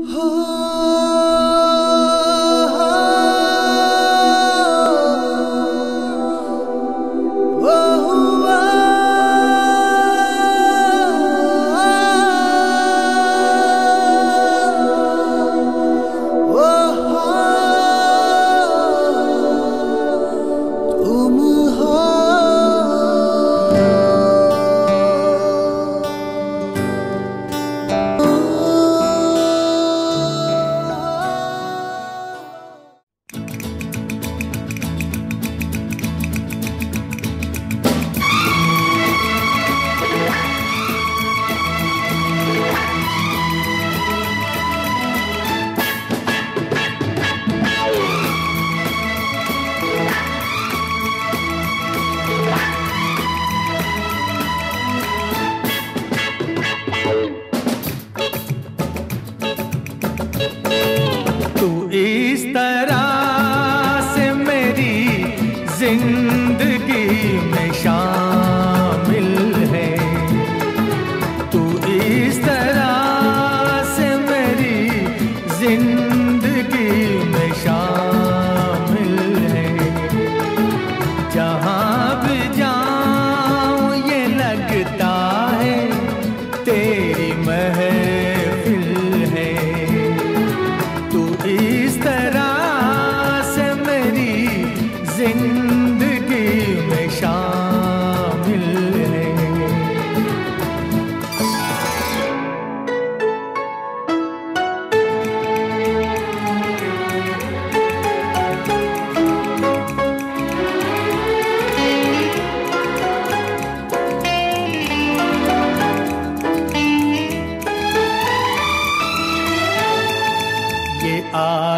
Oh.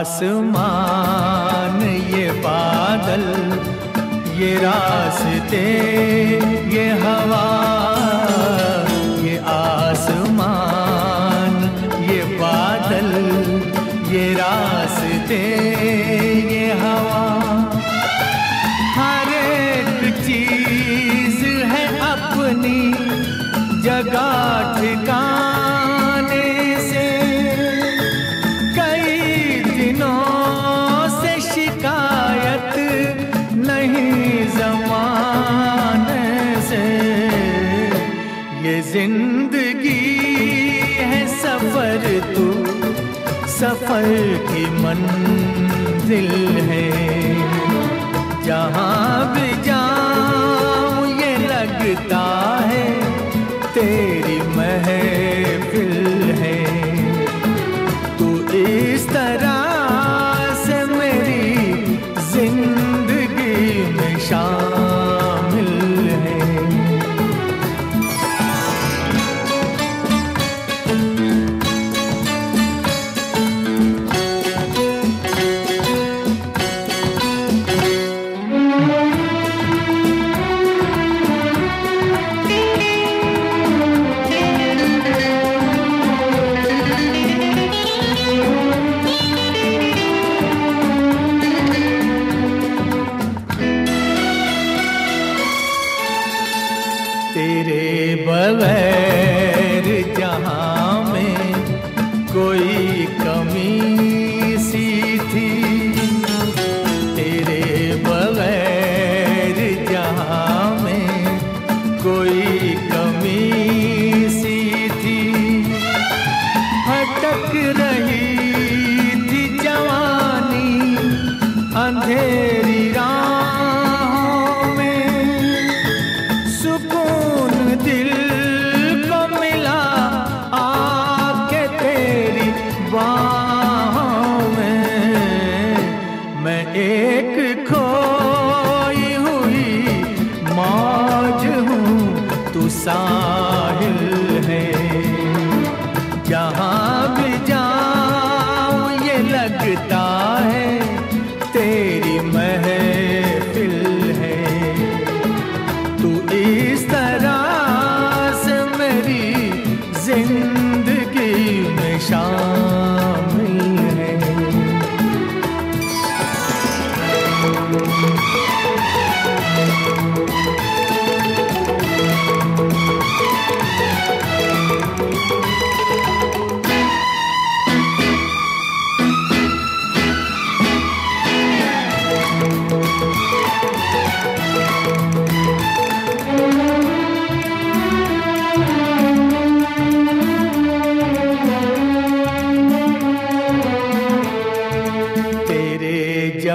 आसमान ये बादल ये रास्ते ज़िंदगी है सफ़र तू, सफ़र की मंजिल है। जहाँ भी जाऊँ ये लगता है, तेरे यहाँ में कोई कमी सी थी। तेरे बगैर यहाँ में कोई ज़िंदगी में शान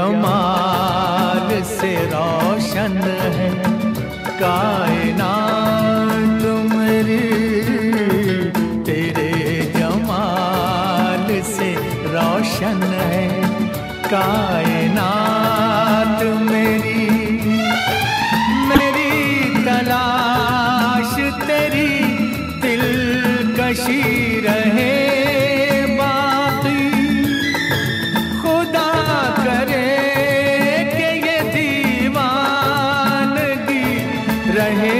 जमाल से रोशन है। कायनात मेरी तेरे जमाल से रोशन है। कायनात मेरी मेरी तलाश तेरी दिलकशी रहे